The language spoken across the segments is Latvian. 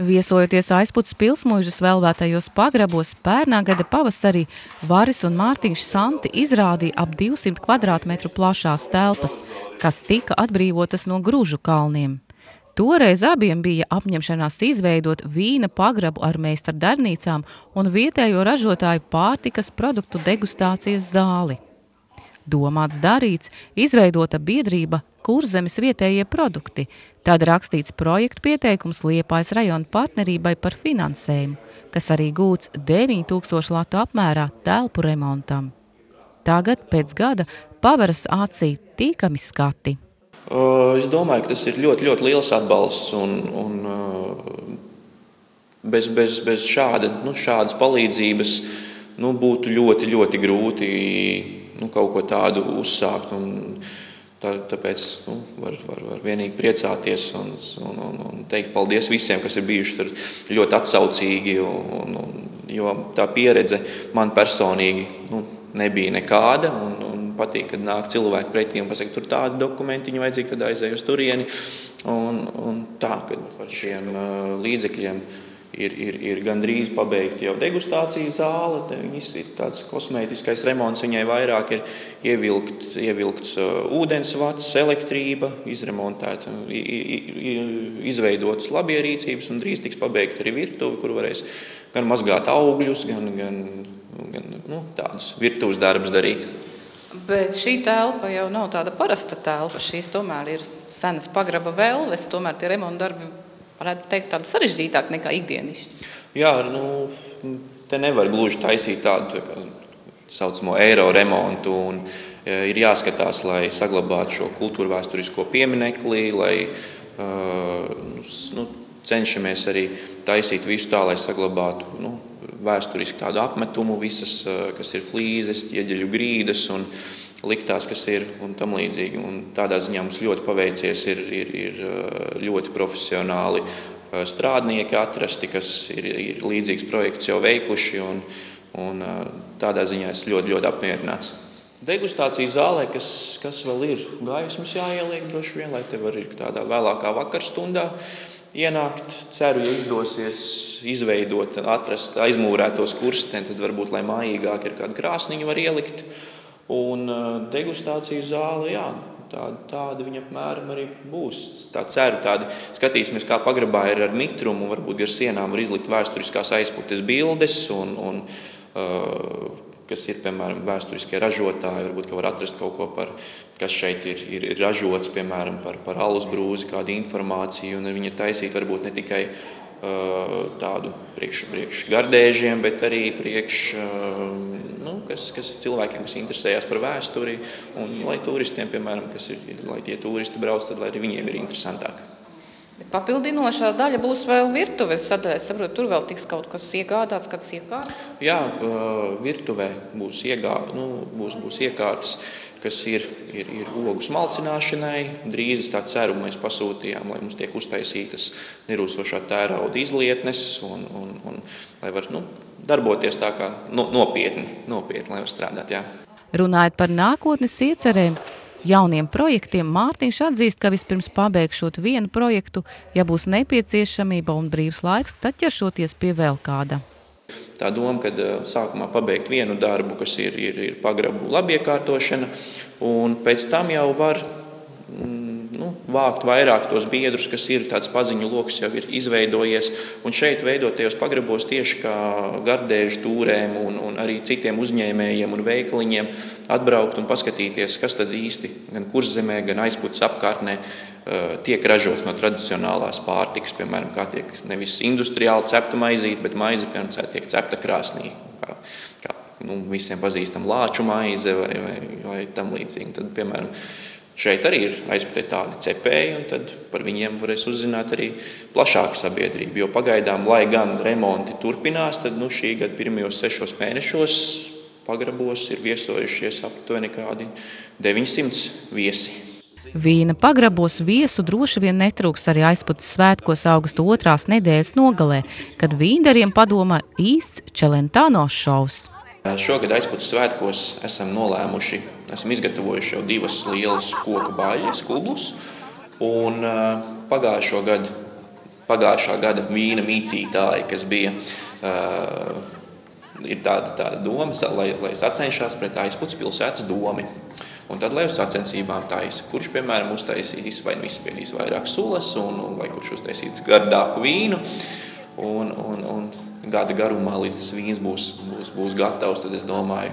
Viesojoties aizputs pilsmuižas vēlvētajos pagrabos, pērnā gada pavasarī Varis un Mārtiņš Santi izrādīja ap 200 kvadrātmetru plašās telpas, kas tika atbrīvotas no gružu kalniem. Toreiz abiem bija apņemšanās izveidot vīna pagrabu ar meistardarbnīcām un vietējo ražotāju pārtikas produktu degustācijas zāli. Domāts darīts, izveidota biedrība Kurzemes vietējie produkti, tad rakstīts projektu pieteikums Liepājas rajona partnerībai par finansējumu, kas arī gūts 9000 latu apmērā telpu remontam. Tagad, pēc gada, pavaras acī tīkami skati. Es domāju, ka tas ir ļoti, ļoti liels atbalsts. Un, un, bez, bez, bez šāda, nu, šādas palīdzības nu, būtu ļoti, ļoti grūti nu, kaut ko tādu uzsākt. Un, tā, tāpēc nu, var, var, var vienīgi priecāties un, un, un, un teikt paldies visiem, kas ir bijuši ļoti atsaucīgi. Un, un, jo tā pieredze man personīgi nu, nebija nekāda. Un, un, patīk, kad nāk cilvēki pretī un pasaka, tur tādi dokumentiņi vajadzīgi, tad aizēju uz turieni. Un, un tā, kad par šiem līdzekļiem ir, ir, ir gandrīz pabeigta jau degustācijas zāle. Viņas ir tāds kosmētiskais remonts, viņai vairāk ir ievilkt, ievilkts uh, ūdens vats, elektrība, izremontēta, izveidotas labierīcības un drīz tiks pabeigta arī virtuve, kur varēs gan mazgāt augļus, gan, gan, gan nu, tādus virtuves darbus darīt. Bet šī telpa jau nav tāda parasta telpa. Šīs tomēr ir senas pagraba vēlves, tomēr tie remonta darbi varētu teikt tādi sarežģītāki nekā ikdienišķi. Jā, nu, te nevar gluži taisīt tādu tā saucamo eiro remontu. Un, ja, ir jāskatās, lai saglabātu šo kultūra vēsturisko pieminekli, lai uh, nu, cenšamies arī taisīt visu tā, lai saglabātu nu, vēsturiski tādu apmetumu, visas, kas ir flīzes, ķieģeļu grīdas un liktās, kas ir un tam līdzīgi. Un tādā ziņā mums ļoti paveicies, ir, ir, ir ļoti profesionāli strādnieki atrasti, kas ir, ir līdzīgs projekts jau veikuši. Un, un tādā ziņā es ļoti, ļoti apmierināts. Degustācijas zālē, kas, kas vēl ir, gaismas jāieliek droši vien, lai te var ir tādā vēlākā vakarstundā ienākt. Ceru, ja izdosies izveidot, atrast aizmūrētos kursteni, tad varbūt, lai mājīgāk ir kāda krāsniņa var ielikt. Un uh, degustācijas zāle, jā, tāda, tāda viņa apmēram arī būs. Tā ceru, tāda skatīsimies, kā pagrabā ir ar mitrumu, varbūt gar sienām var izlikt vēsturiskās aizputes bildes un, un uh, kas ir piemēram vēsturiskie ražotāji. Varbūt var atrast kaut ko par, kas šeit ir, ir, ir ražots, piemēram, par, par alus brūzi, kādu informāciju, viņa taisīt varbūt ne tikai tādu priekš, priekš gardēžiem, bet arī priekš, uh, nu, kas, kas ir cilvēkiem, kas interesējas par vēsturi, un lai turistiem, piemēram, kas ir, lai tie turisti brauc, tad lai arī viņiem ir interesantāk. Bet papildinošā daļa būs vēl virtuves sadaļa. Es saprotu, tur vēl tiks kaut kas iegādāts, kāds iekārtas? Jā, virtuvē būs, iegā, nu, būs, būs iekārtas, kas ir, ir, ir ogu smalcināšanai. Drīz tā ceru, mēs pasūtījām, lai mums tiek uztaisītas nerūsošā tērauda izlietnes un, un, un lai var nu, darboties tā kā no, nopietni, nopietni, lai var strādāt. Jā. Runājot par nākotnes iecerēm, jauniem projektiem, Mārtiņš atzīst, ka vispirms pabeigšot vienu projektu, ja būs nepieciešamība un brīvs laiks, tad ķeršoties pie vēl kāda. Tā doma, ka sākumā pabeigt vienu darbu, kas ir, ir, ir pagrabu labiekārtošana, un pēc tam jau var vākt vairāk tos biedrus, kas ir tāds paziņu lokus, jau ir izveidojies. Un šeit veidotajos pagrabos tieši kā gardēžu tūrēm un, un arī citiem uzņēmējiem un veikaliņiem atbraukt un paskatīties, kas tad īsti gan kurzemē, gan aizpūtas apkārtnē tiek ražots no tradicionālās pārtikas. Piemēram, kā tiek nevis industriāli cepta maizīte, bet maize piemēram, tiek cepta krāsnī. Kā, kā nu, visiem pazīstama lāču maize vai, vai, vai tam līdzīgi. Tad, piemēram, Šeit arī ir aizputē tādi cepēji, un tad par viņiem varēs uzzināt arī plašāka sabiedrība. Jo pagaidām, lai gan remonti turpinās, tad nu, šī gada pirmajos sešos mēnešos pagrabos ir viesojušies aptuveni kādi 900 viesi. Vīna pagrabos viesu droši vien netrūks arī aizputas svētkos augusta otrās nedēļas nogalē, kad vīndariem padomā īsts Čelentāno šovs. Šogad aizputas svētkos esam nolēmuši, esam izgatavojuši jau divas lielas koku baļas, kublus. Un pagājušo gadu pagājušā gada vīna mīcītāji, kas bija. Ir tāda, tāda doma, lai, lai sacenšās pret aizputs pilsētas domu. Un tad, lai uz sacensībām taisa, kurš, piemēram, uztaisīs vai nu izspiedīs vairāk sulas, un, vai kurš uztaisīs gardāku vīnu. Un, un, un gada garumā, līdz tas vīns būs, būs, būs gatavs, tad es domāju,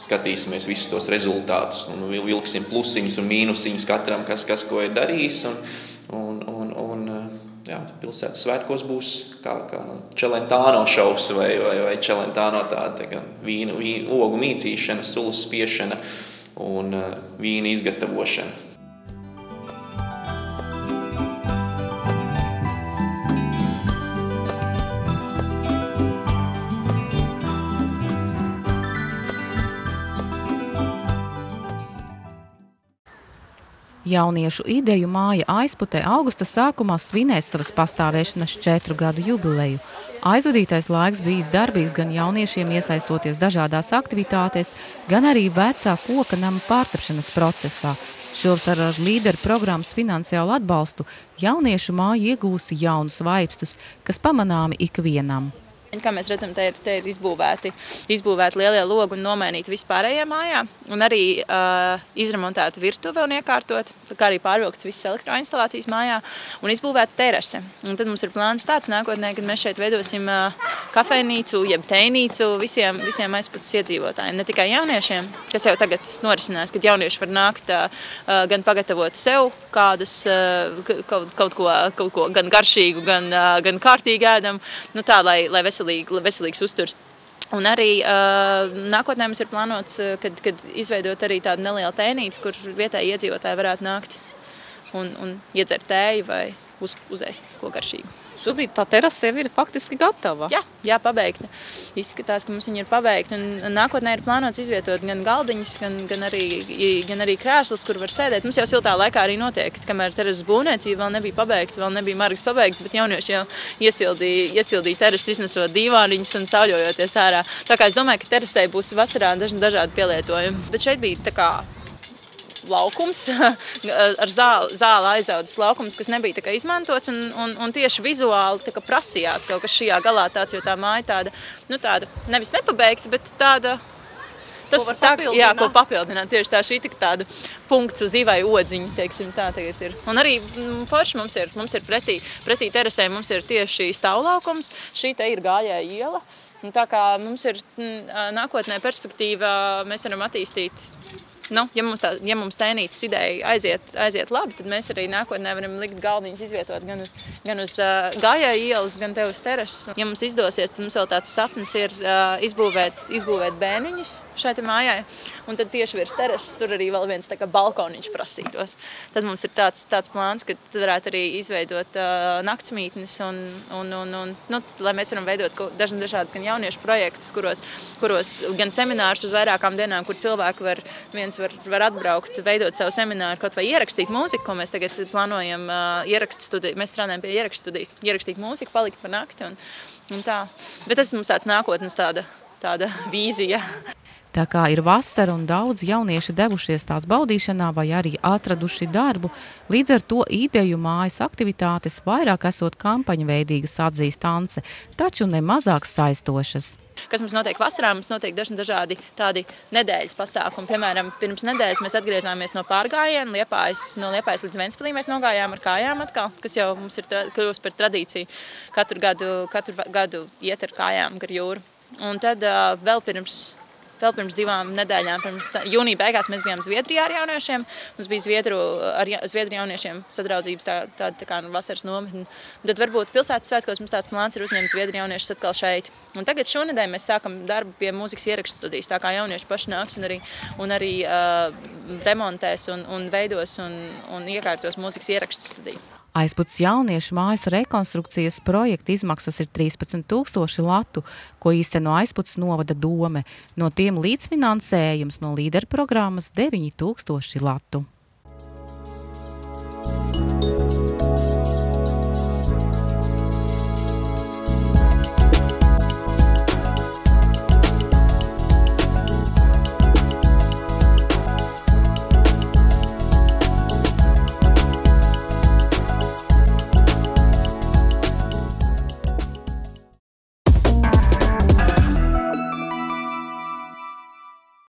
skatīsimies visus tos rezultātus un vilksim plusiņus un mīnusiņus katram, kas, kas ko ir darījis. Un, un, un, un, jā, pilsētas svētkos būs kā, kā čelentāno šovs vai, vai, vai čelentāno tāda tā vīnu, vīnu, ogu mīcīšana, sulas spiešana un vīna izgatavošana. Jauniešu ideju māja aizputē augusta sākumā svinēs savas pastāvēšanas četru gadu jubileju. Aizvadītais laiks bijis darbīgs gan jauniešiem iesaistoties dažādās aktivitātēs, gan arī vecā koka nama pārtapšanas procesā. Šovasar ar līderu programmas finansiālu atbalstu jauniešu māja iegūsi jaunus vaipstus, kas pamanāmi ikvienam. Kā mēs redzam, te ir, te ir izbūvēti, izbūvēti lielie logi un nomainīti vispārējā mājā. Un arī uh, izremontēta virtuve un iekārtot, kā arī pārvilkts visas elektroinstalācijas mājā un izbūvēta terase. Un tad mums ir plāns tāds nākotnē, kad mēs šeit veidosim uh, kafejnīcu, jeb teinīcu visiem, visiem aizpūtas iedzīvotājiem. Ne tikai jauniešiem, kas jau tagad norisinās, kad jaunieši var nākt uh, gan pagatavot sev kādas uh, kaut, kaut, ko, kaut ko gan garšīgu, gan, uh, gan kārtīgi ēdam, nu tā, lai, lai veselīgi veselīgi, veselīgs uzturs. Un arī uh, nākotnē mums ir plānots, kad, kad izveidot arī tādu nelielu tēnīti, kur vietēji iedzīvotāji varētu nākt un, un iedzert tēju vai uz, uzēst ko garšīgu. Šobrīd tā terase jau ir faktiski gatava. Jā, jā pabeigta. Izskatās, ka mums viņa ir pabeigta. Un nākotnē ir plānots izvietot gan galdiņus, gan, gan, arī, gan arī krēslus, kur var sēdēt. Mums jau siltā laikā arī notiek, kamēr terases būvniecība vēl nebija pabeigta, vēl nebija margas pabeigts, bet jaunieši jau iesildīja, iesildīja terases, iznesot divāniņus un sauļojoties ārā. Tā kā es domāju, ka terasē būs vasarā dažādi pielietojumi. Bet šeit bija tā kā laukums, ar zāli, zāli aizaudzis laukums, kas nebija izmantots. Un, un, un tieši vizuāli prasījās kaut kas šajā galā, tāds, jo tā māja tāda, nu, tāda nevis nepabeigta, bet tāda. Tas ir tā, jā, ko papildināt. Tieši tā, šī ir tāda punkts uz ivai odziņa, teiksim, tā tagad ir. Un arī mm, forši mums ir, mums ir pretī, pretī terasē, mums ir tieši stāvlaukums, šī te ir gājēja iela. Un tā kā mums ir mm, nākotnē perspektīva, mēs varam attīstīt nu, ja mums, tā, ja mums tēnītas ideja aiziet, aiziet labi, tad mēs arī nākotnē varam likt galdiņus izvietot gan uz, gan uz uh, gājēju ielas, gan te uz terases. Ja mums izdosies, tad mums vēl tāds sapnis ir uh, izbūvēt, izbūvēt bēniņus šai mājai, un tad tieši virs terases tur arī vēl viens balkoniņš prasītos. Tad mums ir tāds, tāds plāns, ka varētu arī izveidot uh, naktsmītnes un, un, un, un nu, lai mēs varam veidot dažādas gan jauniešu projektus, kuros, kuros gan seminārus uz vairākām dienām, kur cilvēki var viens var, var atbraukt, veidot savu semināru, kaut vai ierakstīt mūziku, ko mēs tagad plānojam. Uh, ierakst studiju, mēs strādājam pie ierakstu studijas, ierakstīt mūziku, palikt par nakti. Un, un tā. Bet tas mums tāds nākotnes tāda, tāda vīzija. Tā kā ir vasara un daudz jaunieši devušies tās baudīšanā vai arī atraduši darbu, līdz ar to ideju mājas aktivitātes vairāk esot kampaņa veidīgas atzīst Ance, taču ne mazāk saistošas. Kas mums notiek vasarā? Mums notiek dažni dažādi tādi nedēļas pasākumi. Piemēram, pirms nedēļas mēs atgriezāmies no pārgājiena, Liepājas, no Liepājas līdz Ventspilī mēs nogājām ar kājām atkal, kas jau mums ir kļuvusi par tradīciju katru gadu, katru gadu iet ar kājām gar jūru. Un tad uh, vēl pirms vēl pirms divām nedēļām, pirms tā, jūnija beigās mēs bijām Zviedrijā ar jauniešiem. Mums bija Zviedru, ar Zviedru jauniešiem sadraudzības tā, tā, tā kā nu, vasaras nometne. Tad varbūt pilsētas svētkos mums tāds plāns ir uzņemt Zviedru jauniešus atkal šeit. Un tagad šonedēļ mēs sākam darbu pie mūzikas ierakstu studijas, tā kā jaunieši paši nāks un arī, un arī uh, remontēs un, un veidos un, un iekārtos mūzikas ierakstu studiju. Aizputs jauniešu mājas rekonstrukcijas projekta izmaksas ir 13 tūkstoši latu, ko īsteno aizputs novada dome. No tiem līdzfinansējums no līderu programmas 9 tūkstoši latu. Thank you.